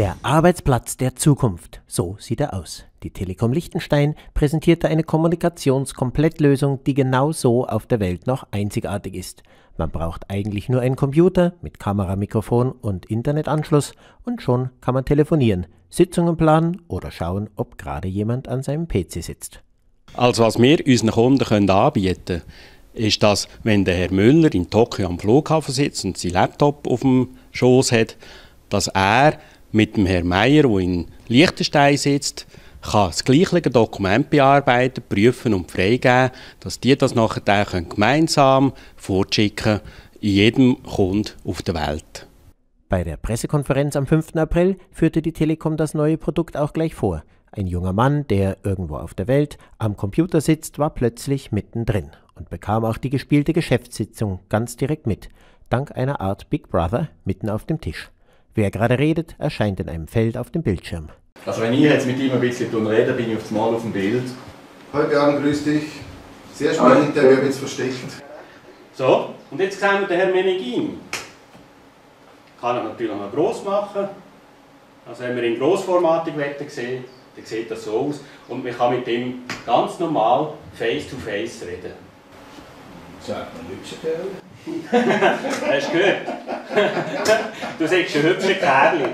Der Arbeitsplatz der Zukunft, so sieht er aus. Die Telekom Liechtenstein präsentierte eine Kommunikationskomplettlösung, die genau so auf der Welt noch einzigartig ist. Man braucht eigentlich nur einen Computer mit Kamera, Mikrofon und Internetanschluss und schon kann man telefonieren, Sitzungen planen oder schauen, ob gerade jemand an seinem PC sitzt. Also was wir unseren Kunden können anbieten können, ist, dass wenn der Herr Müller in Tokio am Flughafen sitzt und sein Laptop auf dem Schoß hat, dass er mit dem Herrn Meier, der in Liechtenstein sitzt, kann das gleiche Dokument bearbeiten, prüfen und freigeben, dass die das nachher gemeinsam vorschicken in jedem Kunden auf der Welt. Bei der Pressekonferenz am 5. April führte die Telekom das neue Produkt auch gleich vor. Ein junger Mann, der irgendwo auf der Welt am Computer sitzt, war plötzlich mittendrin und bekam auch die gespielte Geschäftssitzung ganz direkt mit, dank einer Art Big Brother mitten auf dem Tisch. Wer gerade redet, erscheint in einem Feld auf dem Bildschirm. Also wenn ich jetzt mit ihm ein bisschen rede, bin ich auf Mal auf dem Bild. Hallo Björn, grüß dich. Sehr spannend, der wird jetzt versteckt. So, und jetzt sehen wir den Herrn Menegin. Kann er natürlich noch gross machen. Also wenn wir ihn grossformatig sehen, dann sieht das so aus. Und man kann mit ihm ganz normal face-to-face -face reden. Sagt man hübscher Kerl? Hast du gehört? Du siehst ein hübscher Kerl.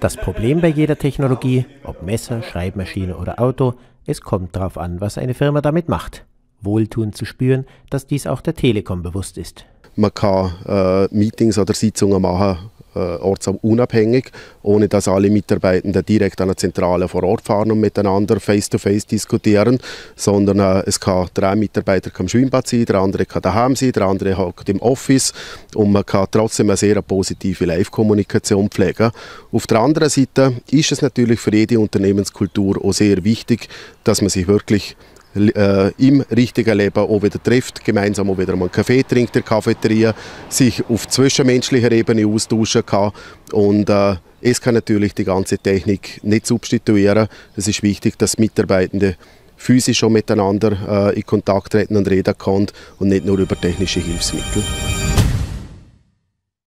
Das Problem bei jeder Technologie, ob Messer, Schreibmaschine oder Auto, es kommt darauf an, was eine Firma damit macht. Wohltuend zu spüren, dass dies auch der Telekom bewusst ist. Man kann äh, Meetings oder Sitzungen machen, ortsunabhängig, ohne dass alle Mitarbeitenden direkt an der Zentrale vor Ort fahren und miteinander face-to-face -face diskutieren, sondern äh, es kann drei Mitarbeiter am Schwimmbad sein, der andere kann daheim sein, der andere hockt im Office und man kann trotzdem eine sehr positive Live-Kommunikation pflegen. Auf der anderen Seite ist es natürlich für jede Unternehmenskultur auch sehr wichtig, dass man sich wirklich äh, im richtigen Leben auch wieder trifft, gemeinsam auch wieder mal einen Kaffee trinkt in der Cafeteria, sich auf zwischenmenschlicher Ebene austauschen kann und äh, es kann natürlich die ganze Technik nicht substituieren. Es ist wichtig, dass Mitarbeitende physisch schon miteinander äh, in Kontakt treten und reden können und nicht nur über technische Hilfsmittel.